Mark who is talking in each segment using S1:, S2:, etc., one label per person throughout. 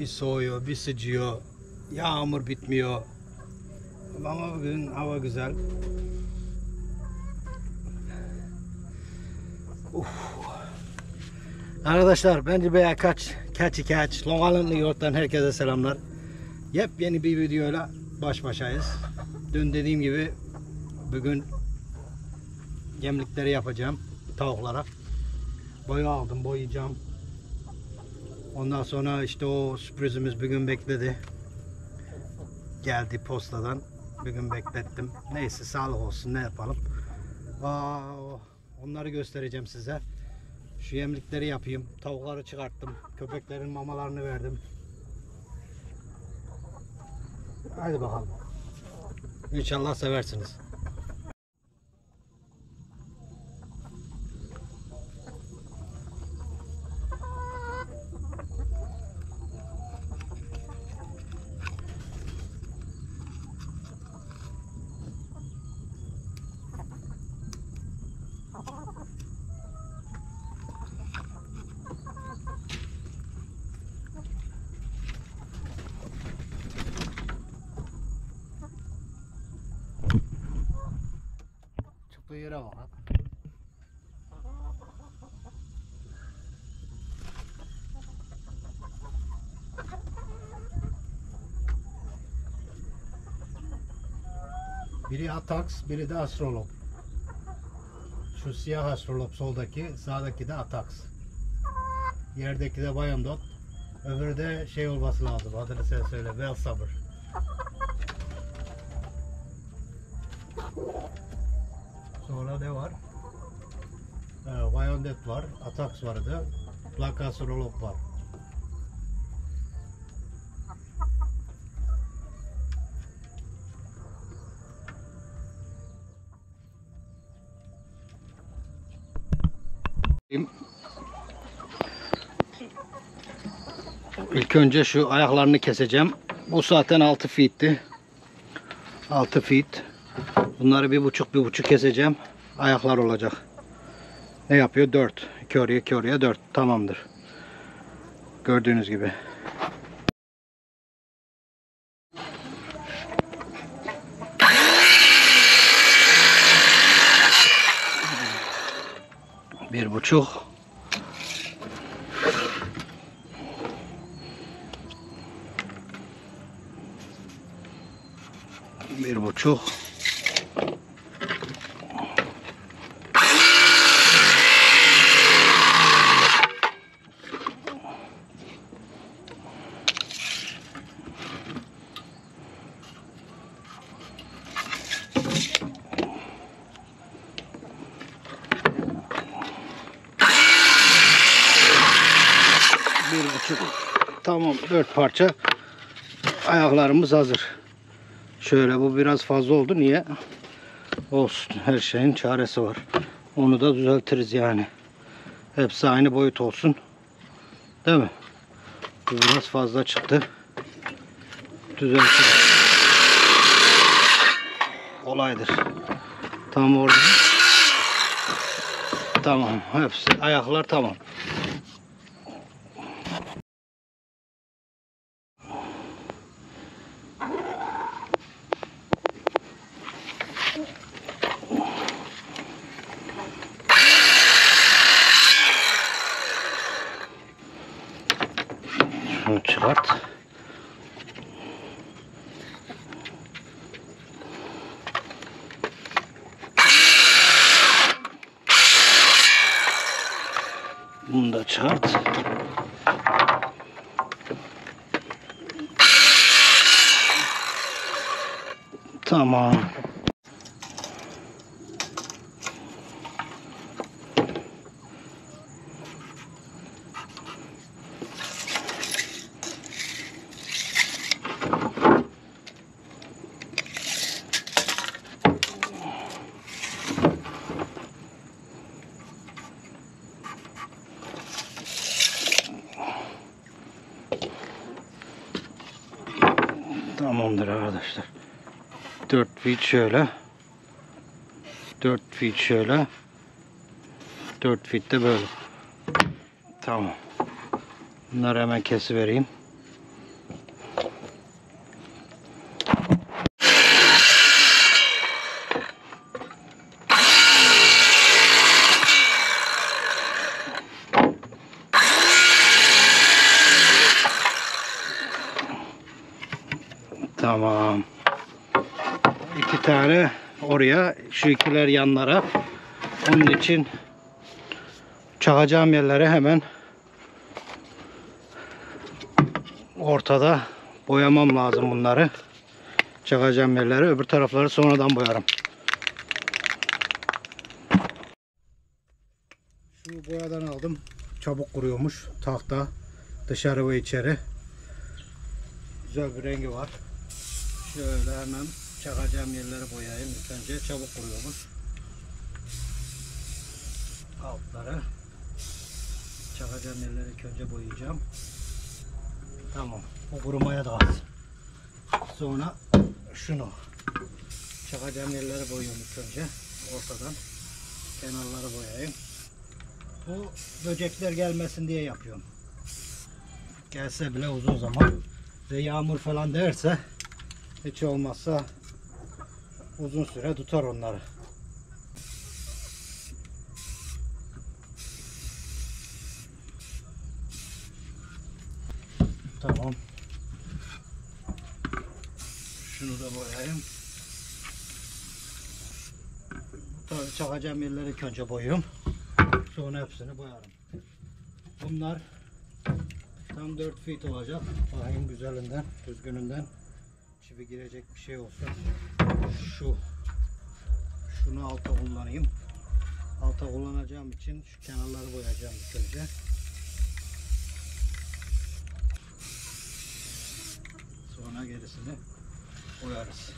S1: Bir soğuyor, bir sıcıyor. Yağmur bitmiyor. Ama bugün hava güzel. Uf. Arkadaşlar bence veya kaç kaçı kaç Long Island New York'tan herkese selamlar. Yepyeni bir videoyla baş başayız. Dün dediğim gibi bugün gemlikleri yapacağım tavuklara. Boyu aldım, boyayacağım. Ondan sonra işte o sürprizimiz bir gün bekledi. Geldi postadan. Bir gün beklettim. Neyse sağlık olsun ne yapalım. Aa, onları göstereceğim size. Şu yemlikleri yapayım. Tavukları çıkarttım. Köpeklerin mamalarını verdim. Haydi bakalım. İnşallah seversiniz. Yattığı yere bak Biri Ataks, biri de Astrolog. Şu siyah Astrolog soldaki, sağdaki de Ataks. Yerdeki de Bayondot. Öbürü de şey olması lazım. Adını sen söyle. Bel sabır. Sonra ne var? E, var, Atax vardı. Lakastrolog var. İlk önce şu ayaklarını keseceğim. Bu zaten 6 feet'ti. 6 feet. Bunları bir buçuk bir buçuk keseceğim. Ayaklar olacak. Ne yapıyor? Dört. İki oraya iki oraya dört. Tamamdır. Gördüğünüz gibi. Bir buçuk. Bir buçuk. yaptıkça ayaklarımız hazır. Şöyle bu biraz fazla oldu. Niye? Olsun. Her şeyin çaresi var. Onu da düzeltiriz yani. Hepsi aynı boyut olsun. Değil mi? Bu biraz fazla çıktı. Düzeltiriz. Olaydır. Tam orada. Tamam. Hepsi ayaklar tamam. tamamdır arkadaşlar. 4 feet şöyle. 4 feet şöyle. 4 feet de böyle. Tamam. Bunları hemen kesivereyim. vereyim. şu ikiler yanlara. Onun için çakacağım yerlere hemen ortada boyamam lazım bunları. Çakacağım yerleri. Öbür tarafları sonradan boyarım. Şu boyadan aldım. Çabuk kuruyormuş. Tahta. Dışarı ve içeri. Güzel bir rengi var. Şöyle hemen Çakacağım yerleri boyayayım. İlk önce çabuk kuruyoruz. Altları. Çakacağım yerleri ilk önce boyayacağım. Tamam. Bu kurumaya da az. Sonra şunu. Çakacağım yerleri boyuyorum ilk önce. Ortadan. Kenarları boyayayım. Bu böcekler gelmesin diye yapıyorum. Gelse bile uzun zaman ve yağmur falan derse hiç olmazsa uzun süre tutar onları. Tamam. Şunu da boyayayım. Tabii çakacağım yerleri önce boyuyorum. Sonra hepsini boyarım. Bunlar tam 4 feet olacak. Bakayım güzelinden, düzgününden çivi girecek bir şey olsun şu şunu alta kullanayım. Alta kullanacağım için şu kenarları boyayacağım ilk önce. Sonra gerisini boyarız.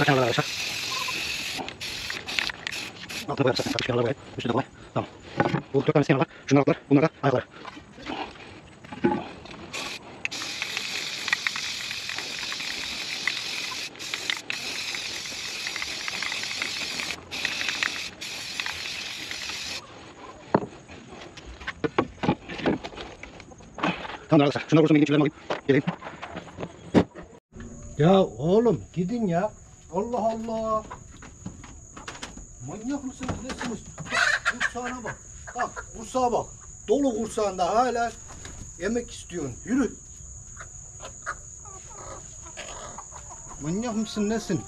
S1: Bakın arkadaşlar. Altını boyarsak, üstüne boyayıp, üstüne boyayıp. Tamam. Bu dört tanesi kenarlar, şunlar altlar, bunlar da ayaklar. Tamam arkadaşlar. Şunları vursam gidip alayım. Geleyim. Ya oğlum gidin ya. Allah Allah. Manyak mısınız nesiniz? Bak, kursağına bak. Bak kursağa bak. Dolu kursağında hala yemek istiyorsun. Yürü. Manyak mısın nesin?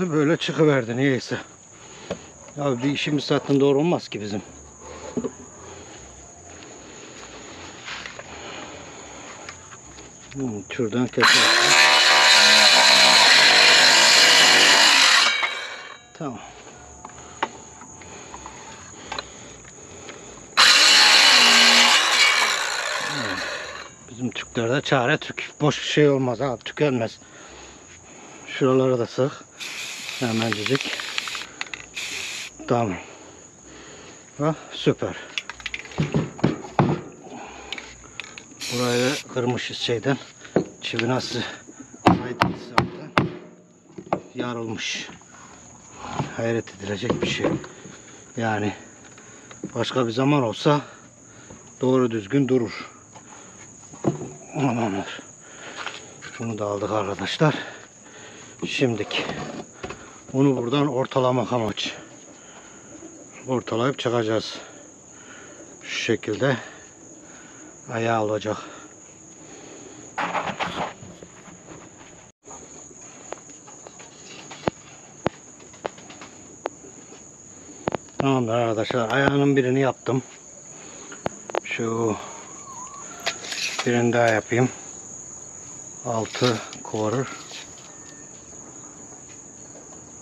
S1: burası böyle çıkıverdi niyeyse. Ya bir işimiz zaten doğru olmaz ki bizim. Hmm, türden kesin. Tamam. Hmm, bizim Türklerde çare Türk. Boş bir şey olmaz abi tükenmez. Şuralara da sık. Hemen Hemencik. Tamam. Ha, ah, süper. Burayı kırmışız şeyden. Çivi nasıl zaten yarılmış. Hayret edilecek bir şey. Yani başka bir zaman olsa doğru düzgün durur. Aman Bunu da aldık arkadaşlar. Şimdiki onu buradan ortalamak amaç. Ortalayıp çıkacağız. Şu şekilde ayağa alacak. Tamamdır arkadaşlar. Ayağının birini yaptım. Şu birini daha yapayım. Altı korur.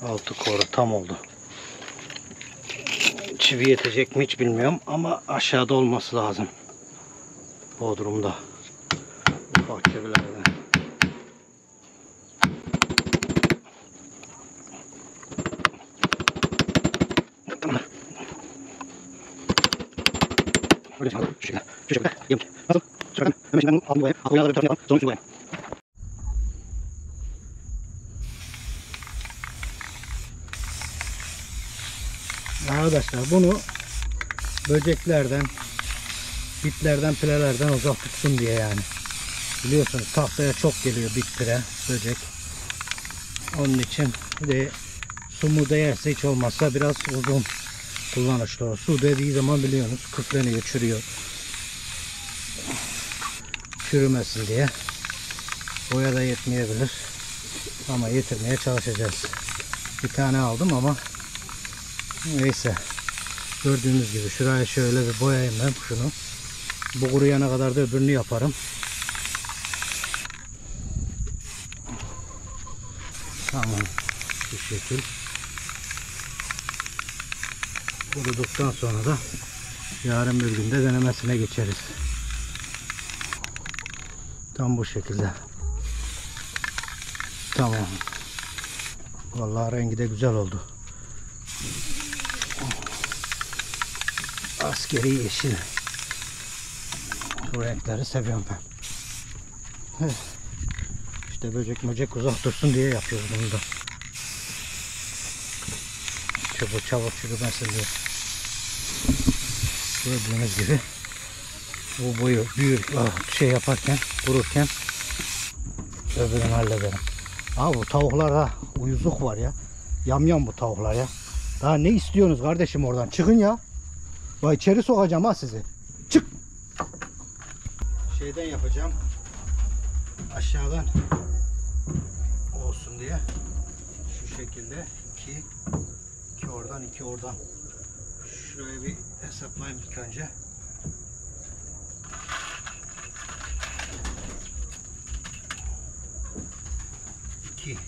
S1: Altı kora tam oldu. Çivi yetecek mi hiç bilmiyorum ama aşağıda olması lazım. Bodrum'da. Ufak çivilerden. Şöyle şöyle. Nasıl? Şöyle. Hemen şimdi bunu aldım buraya. Aldım yanına bir tane yapalım. Sonuç buraya. Arkadaşlar bunu böceklerden, bitlerden, pirelerden uzak tutsun diye yani. Biliyorsunuz tahtaya çok geliyor bit pire, böcek. Onun için de su değerse hiç olmazsa biraz uzun kullanışlı olur. Su dediği zaman biliyorsunuz küfleniyor, çürüyor. Çürümesin diye. Boya da yetmeyebilir. Ama yetirmeye çalışacağız. Bir tane aldım ama Neyse. Gördüğünüz gibi şuraya şöyle bir boyayayım ben şunu. Bu kuruyana kadar da öbürünü yaparım. Tamam. Bu şekil. Kuruduktan sonra da yarın bir günde denemesine geçeriz. Tam bu şekilde. Tamam. Vallahi rengi de güzel oldu. askeri yeşil. Bu renkleri seviyorum ben. İşte böcek böcek uzak dursun diye yapıyoruz bunu da. Çabuk çabuk çürümesin diye. Gördüğünüz gibi bu boyu büyür ah, şey yaparken kururken öbürünü hallederim. Aa bu tavuklara uyuzluk var ya. Yamyam bu tavuklar ya. Daha ne istiyorsunuz kardeşim oradan? Çıkın ya. Vay içeri sokacağım ha sizi. Çık. Şeyden yapacağım. Aşağıdan olsun diye şu şekilde iki iki oradan iki oradan şuraya bir hesaplayayım ilk önce. İki.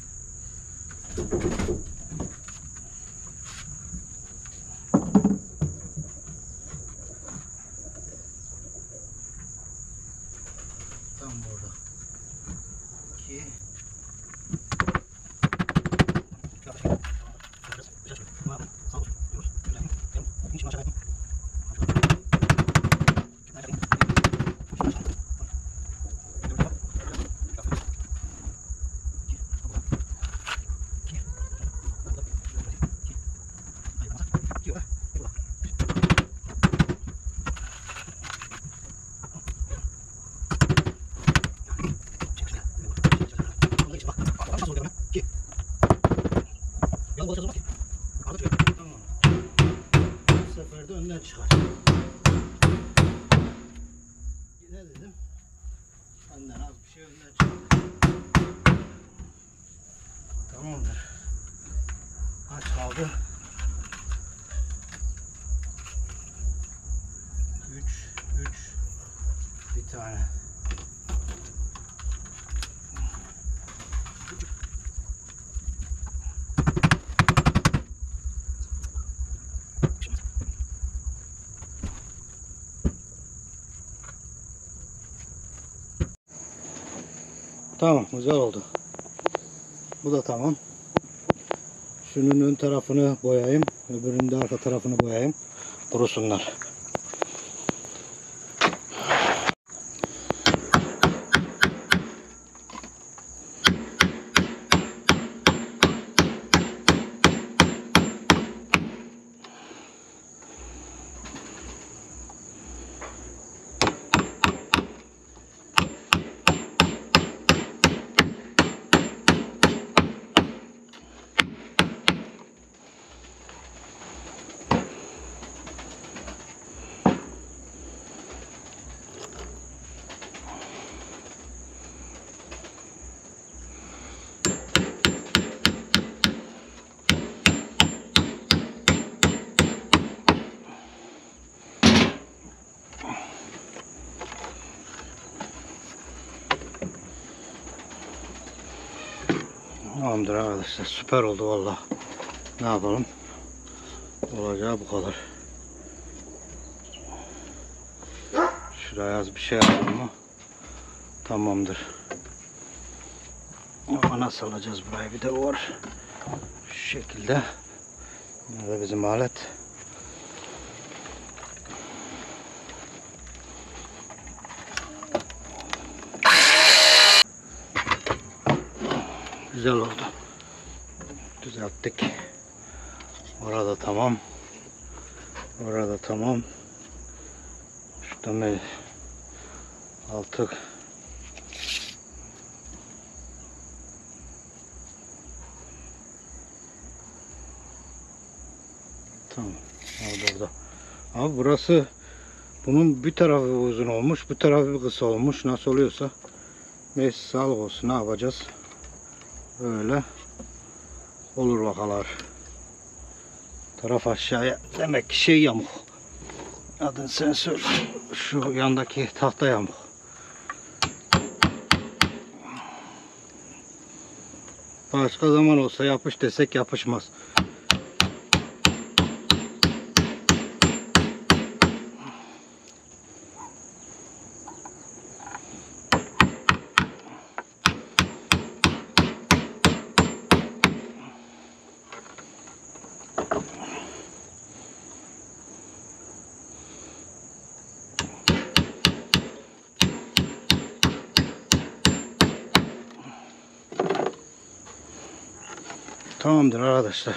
S1: Tamam güzel oldu. Bu da tamam. Şunun ön tarafını boyayayım. Öbürünün de arka tarafını boyayayım. Kurusunlar. Tamamdır arkadaşlar. Süper oldu valla. Ne yapalım? Olacağı bu kadar. Şuraya az bir şey alalım mı? Tamamdır. Ama nasıl alacağız burayı? Bir de var. Şu şekilde. Nerede bizim alet? güzel oldu. Düzelttik. Orada tamam. Orada tamam. Şurada mı altı Tamam. Abi burada. Abi burası bunun bir tarafı uzun olmuş, bir tarafı kısa olmuş. Nasıl oluyorsa. Neyse sağlık olsun. Ne yapacağız? Öyle olur vakalar. Taraf aşağıya demek ki şey yamuk. Adın sensör şu yandaki tahta yamuk. Başka zaman olsa yapış desek yapışmaz. Tamamdır arkadaşlar.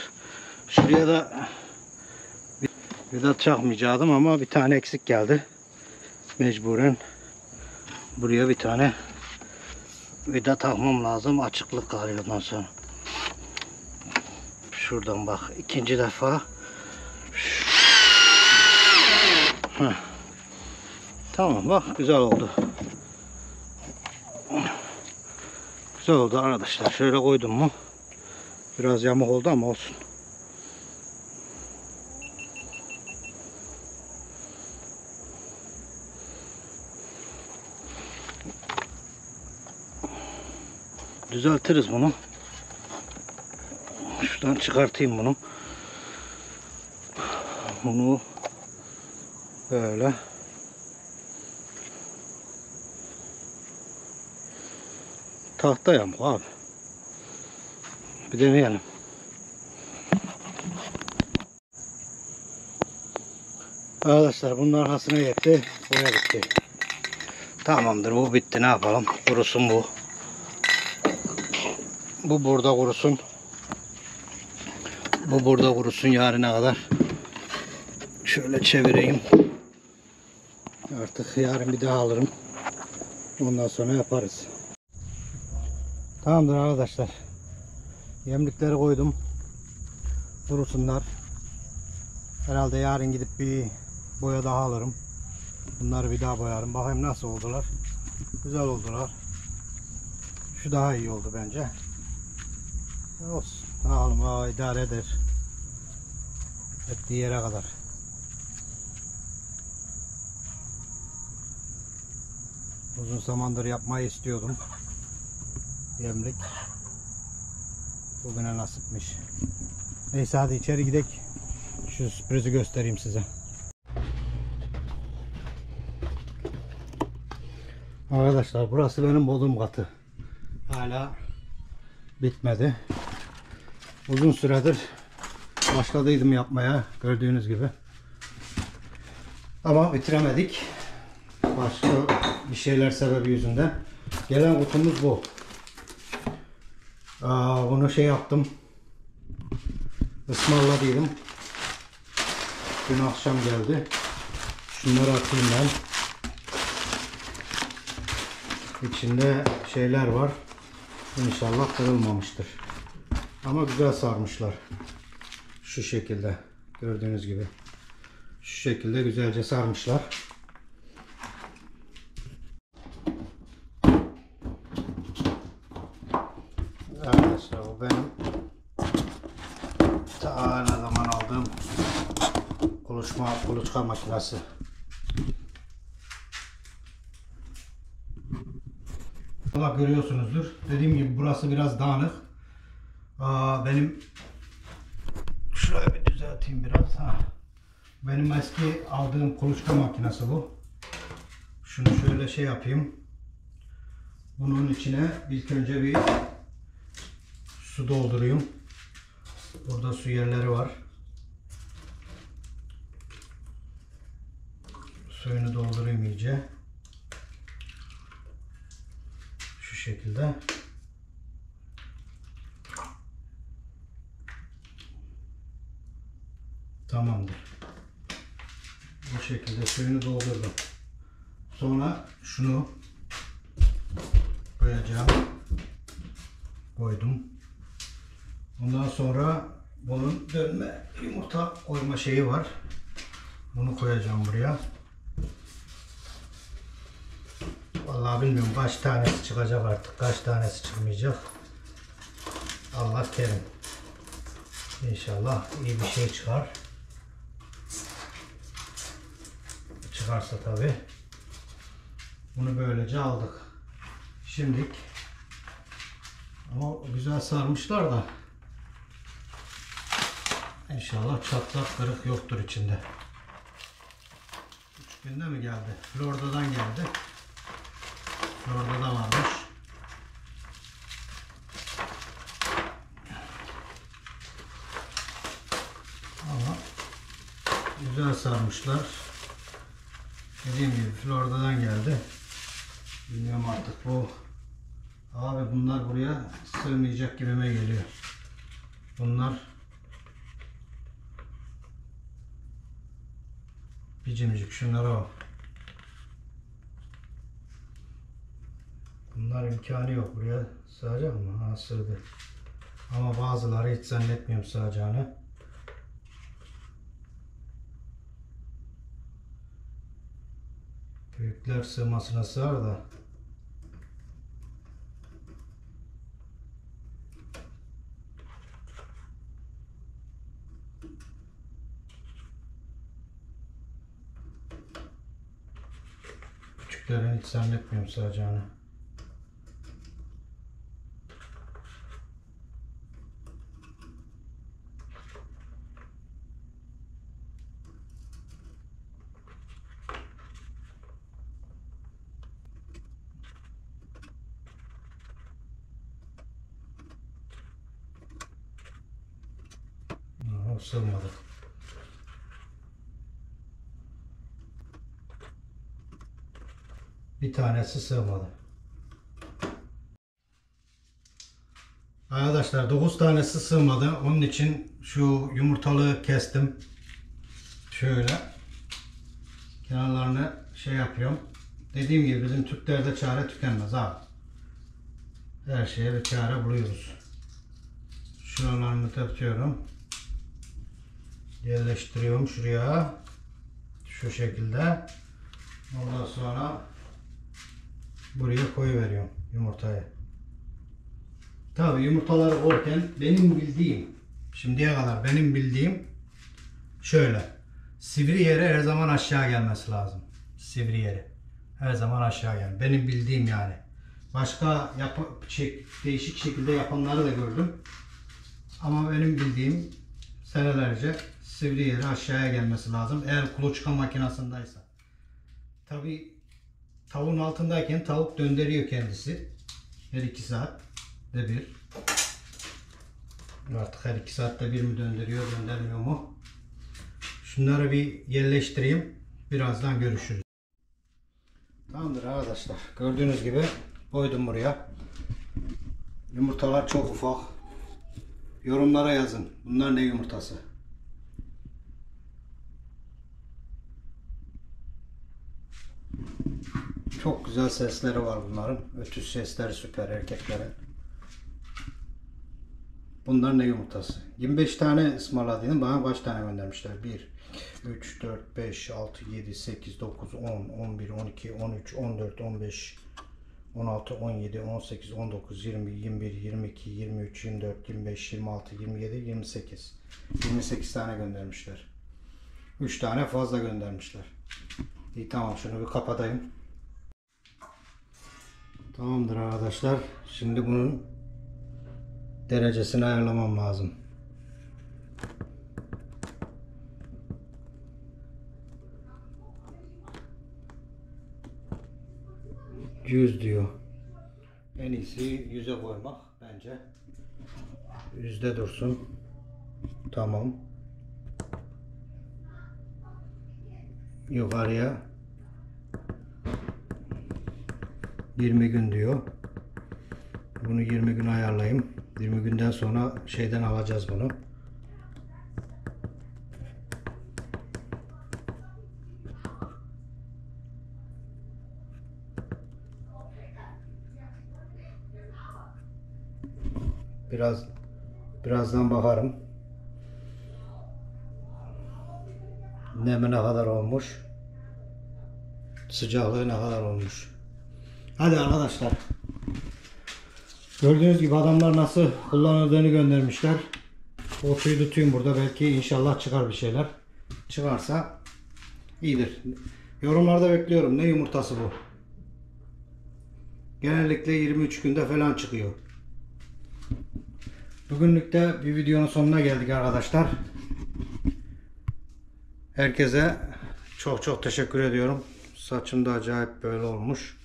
S1: Şuraya da vida çakmayacaktım ama bir tane eksik geldi. Mecburen buraya bir tane vida takmam lazım açıklık kalıyordan sonra. Şuradan bak ikinci defa Heh. Tamam bak güzel oldu. Güzel oldu arkadaşlar. Şöyle koydum mu? Biraz yamuk oldu ama olsun. Düzeltiriz bunu. Şuradan çıkartayım bunu. Bunu böyle tahta yamuk abi. Bir deneyelim. Arkadaşlar bunun arkasına gitti. Buraya gitti. Tamamdır bu bitti ne yapalım. Kurusun bu. Bu burada kurusun. Bu burada kurusun yarına kadar. Şöyle çevireyim. Artık yarın bir daha alırım. Ondan sonra yaparız. Tamamdır arkadaşlar. Yemlikleri koydum. Durusunlar. Herhalde yarın gidip bir boya daha alırım. Bunları bir daha boyarım. Bakayım nasıl oldular. Güzel oldular. Şu daha iyi oldu bence. Olsun. Alma idare eder. Ettiği yere kadar. Uzun zamandır yapmayı istiyordum. Yemlik. Bugüne nasipmiş. Neyse hadi içeri gidelim. Şu sürprizi göstereyim size. Arkadaşlar burası benim bodrum katı. Hala bitmedi. Uzun süredir başladıydım yapmaya gördüğünüz gibi. Ama bitiremedik. Başka bir şeyler sebebi yüzünden. Gelen kutumuz bu. Aa, bunu şey yaptım. diyelim. Dün akşam geldi. Şunları atayım ben. İçinde şeyler var. İnşallah kırılmamıştır. Ama güzel sarmışlar. Şu şekilde. Gördüğünüz gibi. Şu şekilde güzelce sarmışlar. Şaka makinesi. Allah görüyorsunuzdur. Dediğim gibi burası biraz dağınık. Aa, benim şurayı bir düzelteyim biraz. Ha. Benim eski aldığım kuluçka makinesi bu. Şunu şöyle şey yapayım. Bunun içine ilk önce bir su dolduruyum. Burada su yerleri var. Suyunu doldurayım iyice. Şu şekilde. Tamamdır. Bu şekilde suyunu doldurdum. Sonra şunu koyacağım. Koydum. Ondan sonra bunun dönme yumurta koyma şeyi var. Bunu koyacağım buraya. Vallahi bilmiyorum kaç tanesi çıkacak artık. Kaç tanesi çıkmayacak. Allah kerim. İnşallah iyi bir şey çıkar. Çıkarsa tabi. Bunu böylece aldık. Şimdilik ama güzel sarmışlar da İnşallah çatlak kırık yoktur içinde. Üç günde mi geldi? Florida'dan geldi. Şurada varmış. Ama güzel sarmışlar. Dediğim gibi Florida'dan geldi. Bilmiyorum artık bu. Abi bunlar buraya sığmayacak gibime geliyor. Bunlar bir şunlara bak. Bunlar imkanı yok. Buraya sadece ama Ha Ama bazıları hiç zannetmiyorum sığacağını. Büyükler sığmasına sığar da. Küçüklerin hiç zannetmiyorum sığacağını. tanesi sığmadı. Arkadaşlar 9 tanesi sığmadı. Onun için şu yumurtalığı kestim. Şöyle. Kenarlarını şey yapıyorum. Dediğim gibi bizim Türklerde çare tükenmez abi. Her şeye bir çare buluyoruz. Şuralarını tatıyorum. Yerleştiriyorum şuraya. Şu şekilde. Ondan sonra buraya koy veriyorum yumurtayı. Tabi yumurtalar olurken benim bildiğim şimdiye kadar benim bildiğim şöyle sivri yere her zaman aşağı gelmesi lazım. Sivri yere. Her zaman aşağı gel. Benim bildiğim yani. Başka yap şey, değişik şekilde yapanları da gördüm. Ama benim bildiğim senelerce sivri yere aşağıya gelmesi lazım. Eğer kuluçka makinasındaysa. Tabii Tavuğun altındayken tavuk döndürüyor kendisi. Her iki saatte bir. Artık her iki saatte bir mi döndürüyor, döndürmüyor mu? Şunları bir yerleştireyim. Birazdan görüşürüz. Tamamdır arkadaşlar. Gördüğünüz gibi koydum buraya. Yumurtalar çok ufak. Yorumlara yazın. Bunlar ne yumurtası? Çok güzel sesleri var bunların. Ötüş sesleri süper erkeklere. Bunlar ne yumurtası? 25 tane ısmarladıydım. Bana kaç tane göndermişler? 1, 3, 4, 5, 6, 7, 8, 9, 10, 11, 12, 13, 14, 15, 16, 17, 18, 19, 20, 21, 22, 23, 24, 25, 26, 27, 28. 28 tane göndermişler. 3 tane fazla göndermişler. İyi tamam şunu bir kapatayım. Tamamdır arkadaşlar. Şimdi bunun derecesini ayarlamam lazım. Yüz diyor. En iyisi yüze koymak bence. Yüzde dursun. Tamam. Yukarıya 20 gün diyor. Bunu 20 gün ayarlayayım. 20 günden sonra şeyden alacağız bunu. Biraz birazdan bakarım. Nemi ne kadar olmuş? Sıcaklığı ne kadar olmuş? Hadi arkadaşlar. Gördüğünüz gibi adamlar nasıl kullanıldığını göndermişler. O suyu tutayım burada. Belki inşallah çıkar bir şeyler. Çıkarsa iyidir. Yorumlarda bekliyorum. Ne yumurtası bu? Genellikle 23 günde falan çıkıyor. Bugünlük de bir videonun sonuna geldik arkadaşlar. Herkese çok çok teşekkür ediyorum. Saçım da acayip böyle olmuş.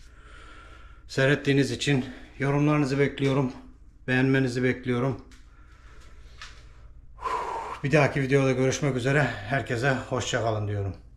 S1: Seyrettiğiniz için yorumlarınızı bekliyorum. Beğenmenizi bekliyorum. Bir dahaki videoda görüşmek üzere. Herkese hoşçakalın diyorum.